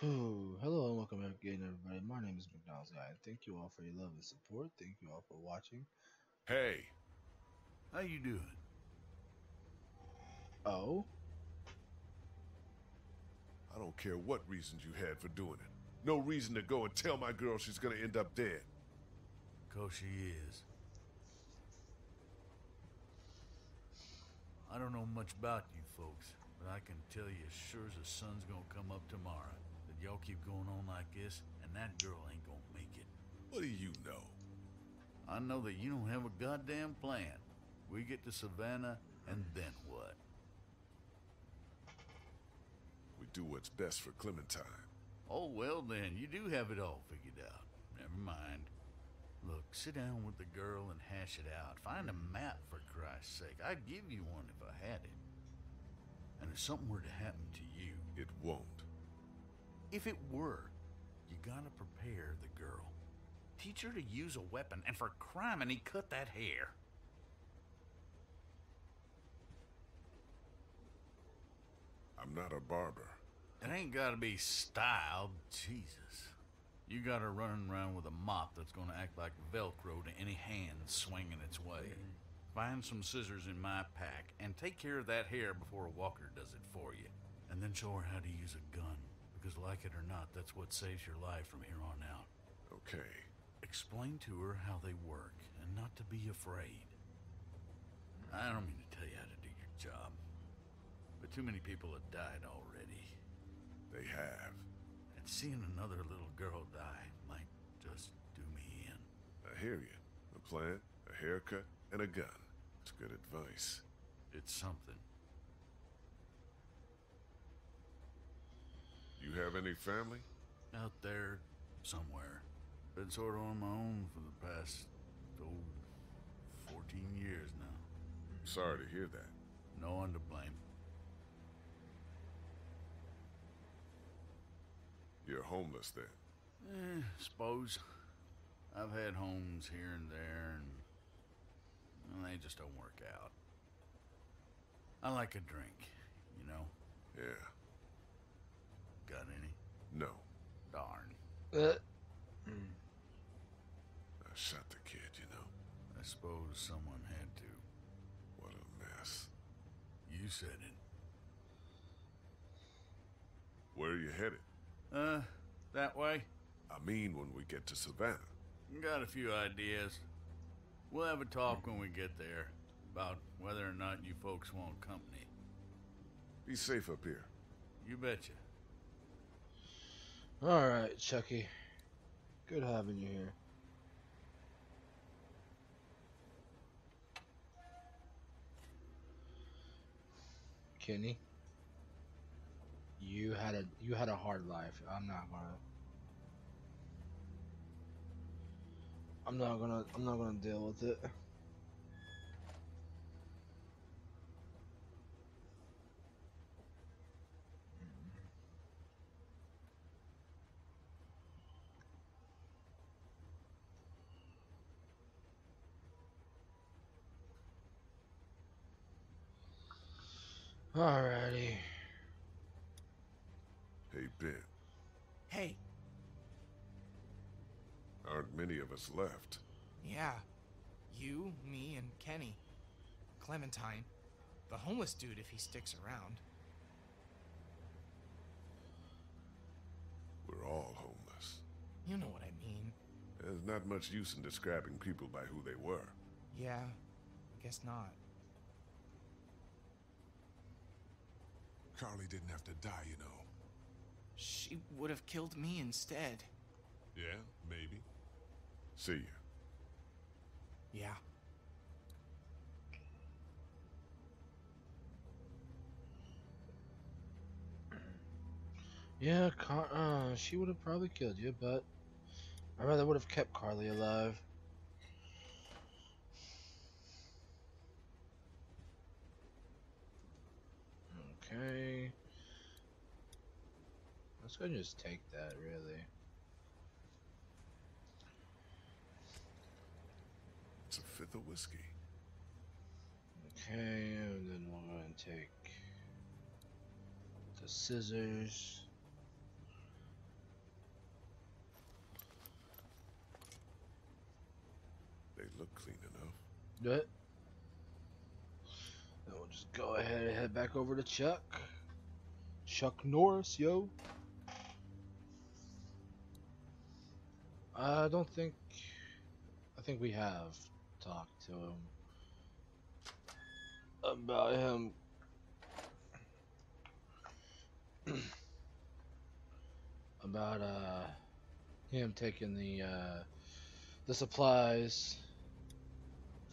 Hello and welcome back again, everybody. My name is McDonald's Guy. Thank you all for your love and support. Thank you all for watching. Hey, How you doing? Oh, I don't care what reasons you had for doing it. No reason to go and tell my girl she's gonna end up dead. Cause she is. I don't know much about you folks, but I can tell you as sure as the sun's gonna come up tomorrow that y'all keep going on like this, and that girl ain't gonna make it. What do you know? I know that you don't have a goddamn plan. We get to Savannah, and then what? We do what's best for Clementine. Oh, well then, you do have it all figured out. Never mind. Look, sit down with the girl and hash it out. Find a map, for Christ's sake. I'd give you one if I had it. And if something were to happen to you, It won't. If it were, you gotta prepare the girl. Teach her to use a weapon, and for crime, and he cut that hair. I'm not a barber. It ain't gotta be styled, Jesus. You got her running around with a mop that's gonna act like Velcro to any hand swinging its way. Find some scissors in my pack and take care of that hair before Walker does it for you. And then show her how to use a gun. Because, like it or not, that's what saves your life from here on out. Okay. Explain to her how they work and not to be afraid. I don't mean to tell you how to do your job, but too many people have died already. They have. And seeing another little girl die might just do me in. I hear you. A plan, a haircut, and a gun. It's good advice. It's something. You have any family? Out there, somewhere. Been sort of on my own for the past, oh, 14 years now. Sorry to hear that. No one to blame. You're homeless then. Eh, suppose. I've had homes here and there, and well, they just don't work out. I like a drink, you know. Yeah. Got any? No. Darn. uh, I shot the kid, you know. I suppose someone had to. What a mess. You said it. Where are you headed? Uh, that way? I mean when we get to Savannah. Got a few ideas. We'll have a talk when we get there about whether or not you folks want company. Be safe up here. You betcha. All right, Chucky. Good having you here. Kenny, you had a you had a hard life. I'm not gonna. I'm not gonna. I'm not gonna deal with it. Alrighty. Hey, Ben. Hey, Aren't many of us left. yeah. You, me, and Kenny. Clementine. The homeless dude if he sticks around. We're all homeless. You know what I mean. There's not much use in describing people by who they were. Yeah, I guess not. Carly didn't have to die, you know. She would have killed me instead. Yeah, maybe. See ya. Yeah. Yeah, Car- uh, she would have probably killed you, but I rather would have kept Carly alive. Okay. Let's go just take that, really. It's a fifth of whiskey. Okay, and then we're going to take the scissors. They look clean enough. What? Then we'll just go ahead and head back over to Chuck. Chuck Norris, yo. I don't think. I think we have talked to him about him. about uh him taking the uh the supplies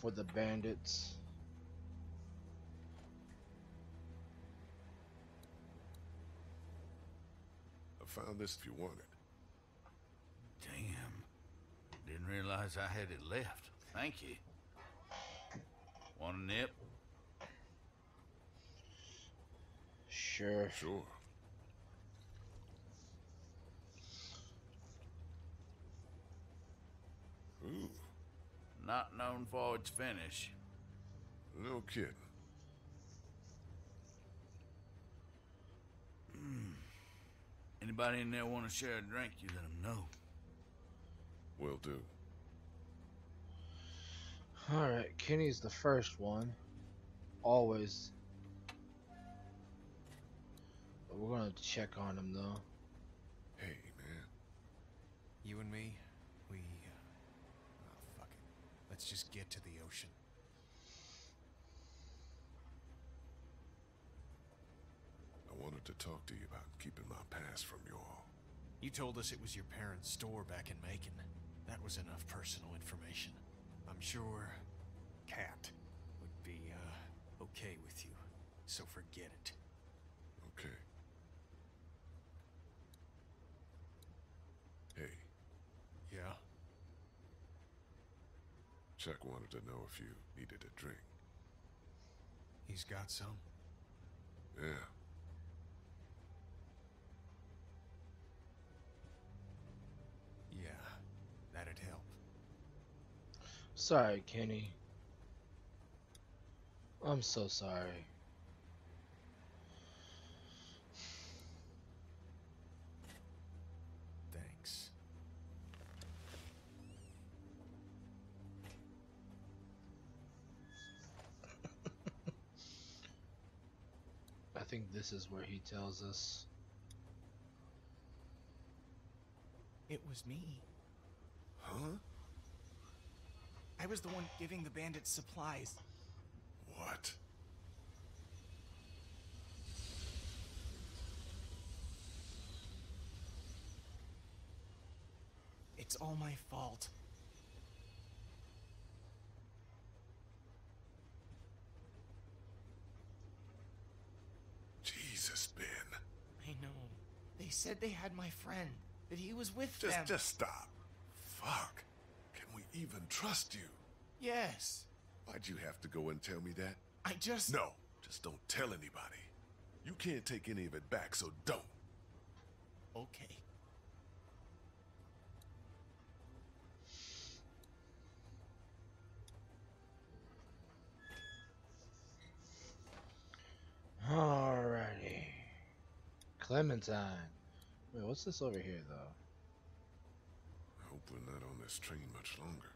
for the bandits. Found this if you want it. Damn. Didn't realize I had it left. Thank you. Want a nip? Sure. Sure. Ooh, Not known for its finish. no kidding. Hmm. Anybody in there want to share a drink? You let them know. Will do. Alright, Kenny's the first one. Always. But we're gonna check on him though. Hey, man. You and me, we. Uh, oh, fuck it. Let's just get to the ocean. I wanted to talk to you about keeping my past from you all. You told us it was your parents' store back in Macon. That was enough personal information. I'm sure Cat would be, uh, okay with you. So forget it. Okay. Hey, Yeah? Chuck wanted to know if you needed a drink. He's got some? Yeah. Yeah. That'd help. Sorry, Kenny. I'm so sorry. Thanks. I think this is where he tells us. It was me. Huh? I was the one giving the bandits supplies. What? It's all my fault. Jesus, Ben. I know. They said they had my friend, that he was with Just, them. just to stop. Fuck. Can we even trust you? Yes. Why'd you have to go and tell me that? I just. No, just don't tell anybody. You can't take any of it back, so don't. Okay. Alrighty. Clementine. Wait, what's this over here though? Hope we're not on this train much longer.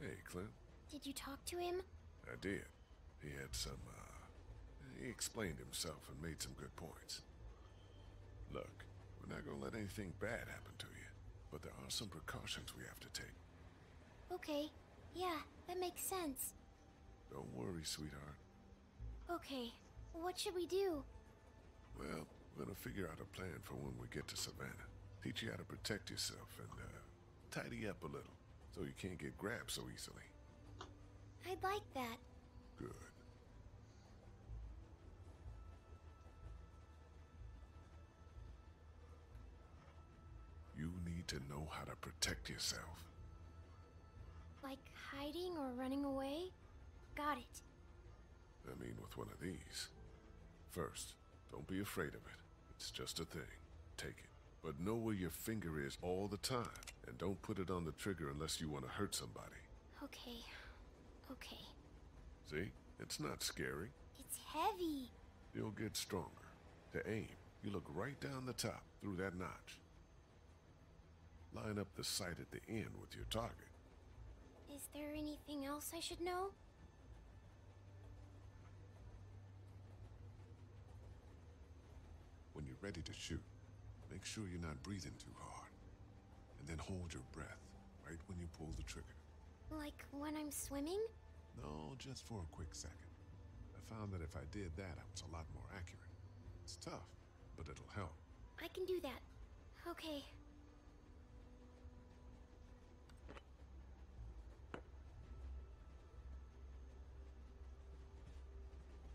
Hey, Clem. Did you talk to him? I did. He had some, uh, he explained himself and made some good points. Look, we're not gonna let anything bad happen to you, but there are some precautions we have to take. Okay. Yeah, that makes sense. Don't worry, sweetheart. Okay. What should we do? Well, we're gonna figure out a plan for when we get to Savannah. Teach you how to protect yourself and, uh, tidy up a little so you can't get grabbed so easily. I'd like that. Good. You need to know how to protect yourself. Like hiding or running away? Got it. I mean, with one of these. First, don't be afraid of it. It's just a thing. Take it. But know where your finger is all the time. And don't put it on the trigger unless you want to hurt somebody. Okay. Okay. See? It's not scary. It's heavy. You'll get stronger. To aim, you look right down the top through that notch. line up the sight at the end with your target. Is there anything else I should know? You're ready to shoot, make sure you're not breathing too hard. And then hold your breath right when you pull the trigger. Like when I'm swimming? No, just for a quick second. I found that if I did that, I was a lot more accurate. It's tough, but it'll help. I can do that. Okay.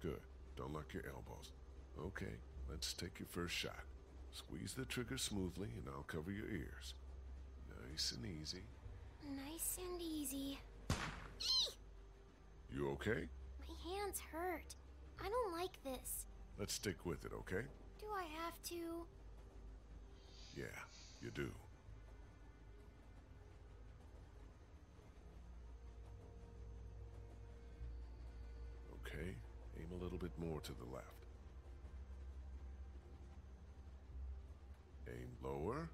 Good. Don't lock your elbows. Okay, let's take your first shot. Squeeze the trigger smoothly, and I'll cover your ears. Nice and easy. Nice and easy. You okay? My hands hurt. I don't like this. Let's stick with it, okay? Do I have to? Yeah, you do. Okay, aim a little bit more to the left. Aim lower.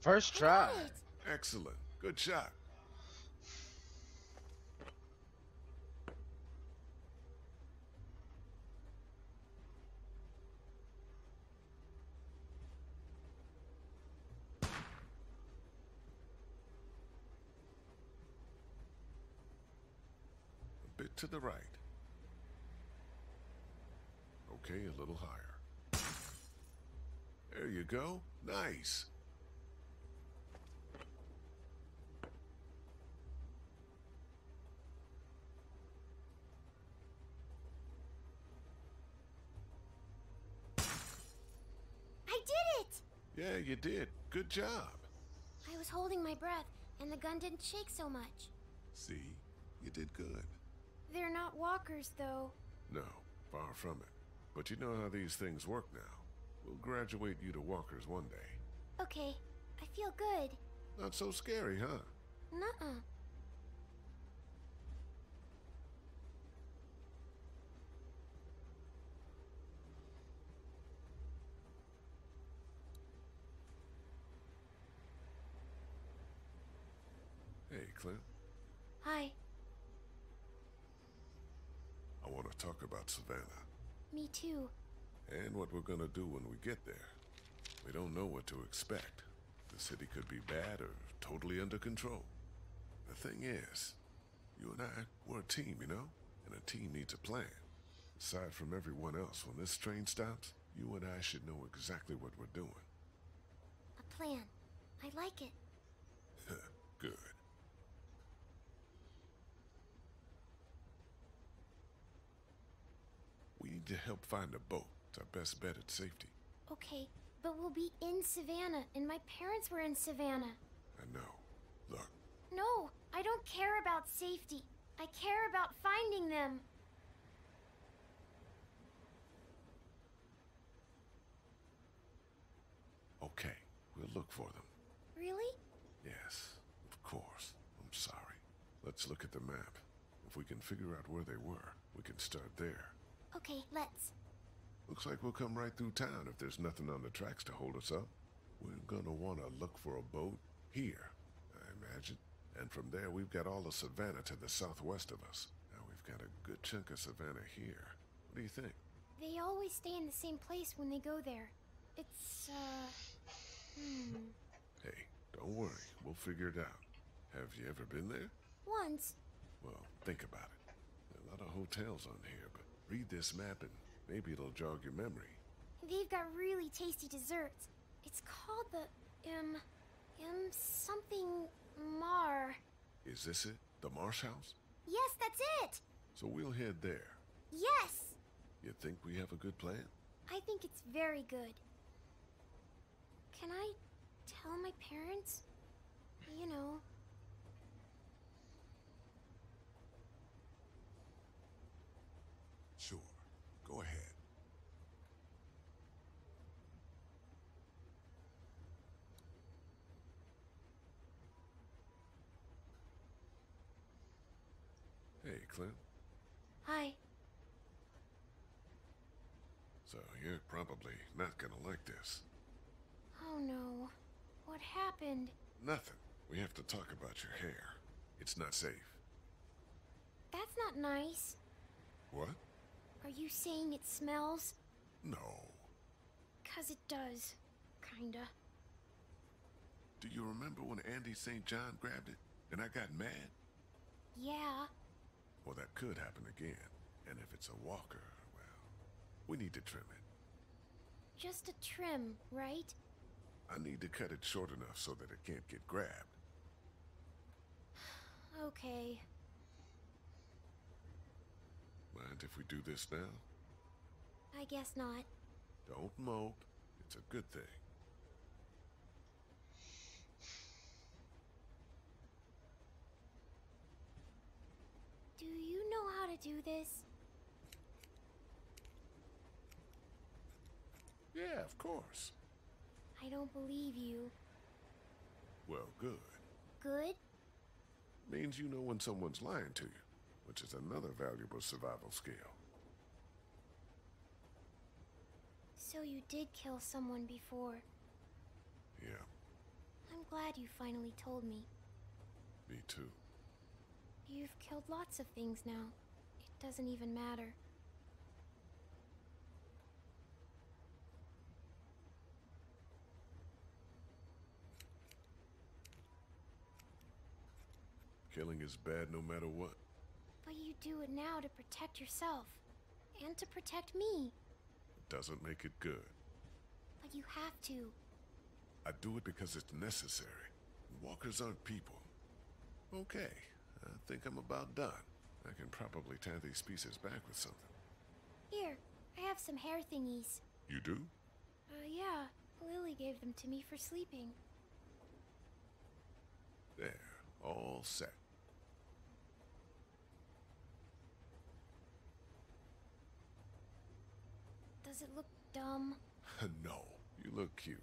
First try. Excellent. Good shot. A bit to the right. Okay, a little higher. There you go. Nice. I did it! Yeah, you did. Good job. I was holding my breath, and the gun didn't shake so much. See? You did good. They're not walkers, though. No, far from it. But you know how these things work now. We'll graduate you to walkers one day. Okay, I feel good. Not so scary, huh? Nuh-uh. Hey, Clem. Hi. I want to talk about Savannah. Me too. And what we're gonna do when we get there. We don't know what to expect. The city could be bad or totally under control. The thing is, you and I, we're a team, you know? And a team needs a plan. Aside from everyone else, when this train stops, you and I should know exactly what we're doing. A plan. I like it. Good. We need to help find a boat. It's our best bet at safety. Okay, but we'll be in Savannah, and my parents were in Savannah. I know. Look, No, I don't care about safety. I care about finding them. okay, we'll look for them. Really? Yes, of course. I'm sorry. Let's look at the map. If we can figure out where they were, we can start there. Okay, let's. Looks like we'll come right through town if there's nothing on the tracks to hold us up. We're gonna want to look for a boat here, I imagine. And from there, we've got all of Savannah to the southwest of us. Now we've got a good chunk of Savannah here. What do you think? They always stay in the same place when they go there. It's, uh. Hmm. Hey, don't worry. We'll figure it out. Have you ever been there? Once. Well, think about it. There are a lot of hotels on here, but read this map and maybe it'll jog your memory. They've got really tasty desserts. It's called the M. M. something Mar. Is this it? The Marsh House? Yes, that's it! So we'll head there. Yes! You think we have a good plan? I think it's very good. Can I tell my parents? You know. Sure. Go ahead. Clem. Hi. So you're probably not gonna like this. Oh no. What happened? Nothing. We have to talk about your hair. It's not safe. That's not nice. What? Are you saying it smells? No. Cause it does. Kinda. Do you remember when Andy St. John grabbed it and I got mad? Yeah. Well, that could happen again. And if it's a walker, well, we need to trim it. Just a trim, right? I need to cut it short enough so that it can't get grabbed. Okay. Mind if we do this now? I guess not. Don't mope. It's a good thing. Do you know how to do this? Yeah, of course. I don't believe you. Well, good. Good? Means you know when someone's lying to you, which is another valuable survival skill. So you did kill someone before. Yeah, I'm glad you finally told me. me too. You've killed lots of things now. Doesn't even matter. Killing is bad no matter what. But you do it now to protect yourself. And to protect me. It doesn't make it good. But you have to. I do it because it's necessary. Walkers aren't people. Okay, I think I'm about done. I can probably tie these pieces back with something. Here, I have some hair thingies. You do? Uh, yeah. Lily gave them to me for sleeping. There, all set. Does it look dumb? no, you look cute,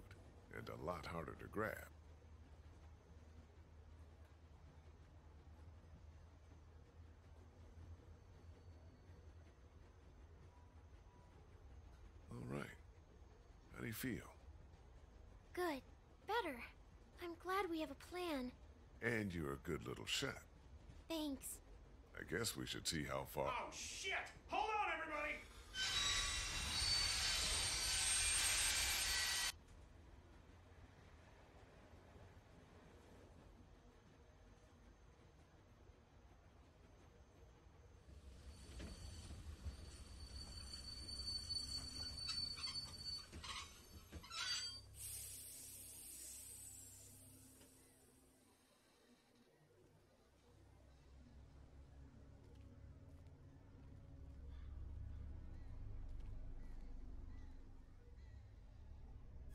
and a lot harder to grab. All right. How do you feel? Good. Better. I'm glad we have a plan. And you're a good little shot. Thanks. I guess we should see how far. Oh, shit! Hold on, everybody!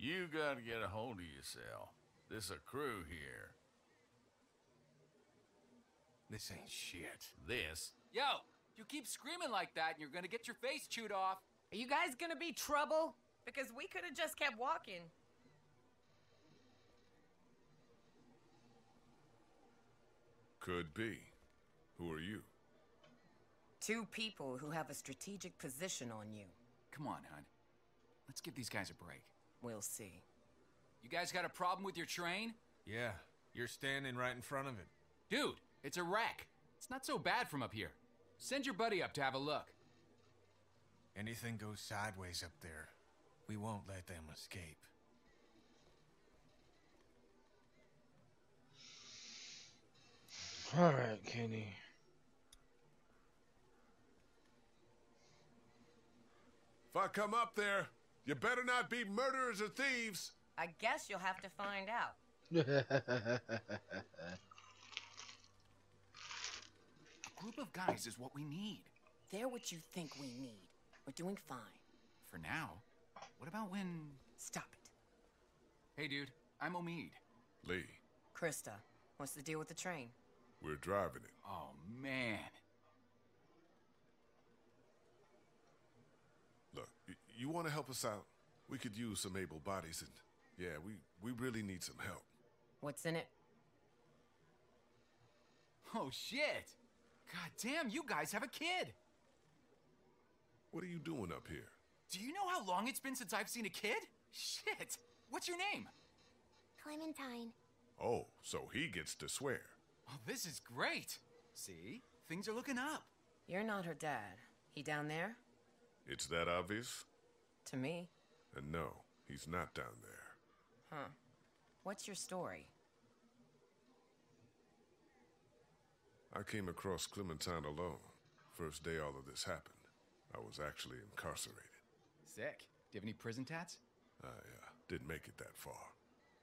You gotta get a hold of yourself. This a crew here. This ain't shit. This Yo, you keep screaming like that and you're gonna get your face chewed off. Are you guys gonna be trouble? Because we could have just kept walking. Could be. Who are you? Two people who have a strategic position on you. Come on, hon. Let's give these guys a break. We'll see. You guys got a problem with your train? Yeah, you're standing right in front of it. Dude, it's a wreck. It's not so bad from up here. Send your buddy up to have a look. Anything goes sideways up there, we won't let them escape. Alright, Kenny. If I come up there, you better not be murderers or thieves. I guess you'll have to find out. A group of guys is what we need. They're what you think we need. We're doing fine. For now. What about when. Stop it. Hey, dude, I'm Omid. Lee, Christa, what's the deal with the train? we're driving it. Oh, man. Look, y- you want to help us out? We could use some able bodies, and yeah, we, we really need some help. What's in it? Oh, shit. God damn, you guys have a kid. What are you doing up here? Do you know how long it's been since I've seen a kid? Shit. What's your name? Clementine. Oh, so he gets to swear. Oh, this is great. See? Things are looking up. You're not her dad. He down there? It's that obvious? To me. And no, he's not down there. Huh. What's your story? I came across Clementine alone. First day all of this happened. I was actually incarcerated. Sick. Do you have any prison tats? I uh, didn't make it that far.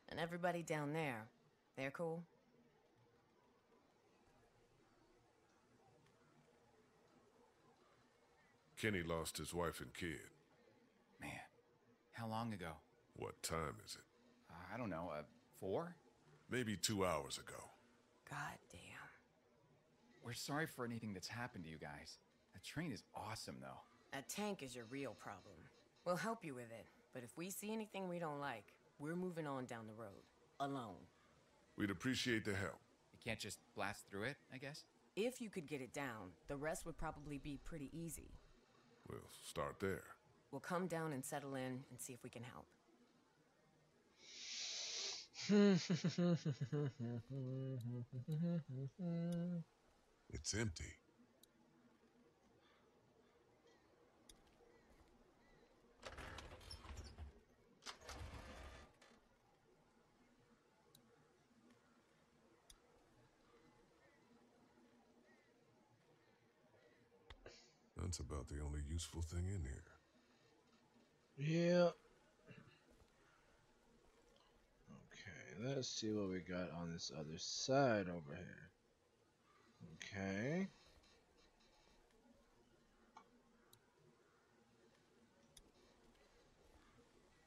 And everybody down there, they're cool? Kenny lost his wife and kid. Man, how long ago? What time is it? Uh, I don't know. Uh, four? Maybe two hours ago. God damn. We're sorry for anything that's happened to you guys. That train is awesome, though. That tank is your real problem. We'll help you with it, but if we see anything we don't like, we're moving on down the road. Alone. We'd appreciate the help. You can't just blast through it, I guess? If you could get it down, the rest would probably be pretty easy. We'll start there. We'll come down and settle in and see if we can help. It's empty. That's about the only useful thing in here. Yeah. Okay, let's see what we got on this other side over here. Okay.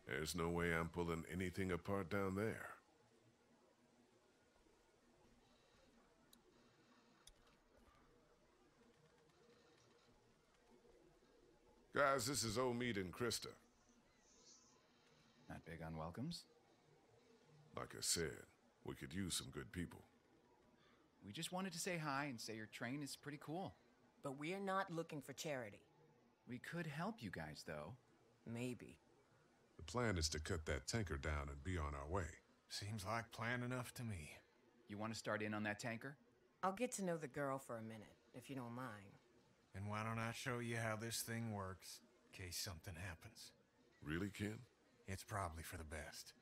There's no way I'm pulling anything apart down there. Guys, this is Omid and Christa. Not big on welcomes. Like I said, we could use some good people. We just wanted to say hi and say your train is pretty cool. But we're not looking for charity. We could help you guys, though. Maybe. The plan is to cut that tanker down and be on our way. Seems like plan enough to me. You want to start in on that tanker? I'll get to know the girl for a minute, if you don't mind. And why don't I show you how this thing works, in case something happens? Really, Ken? It's probably for the best.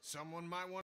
Someone might want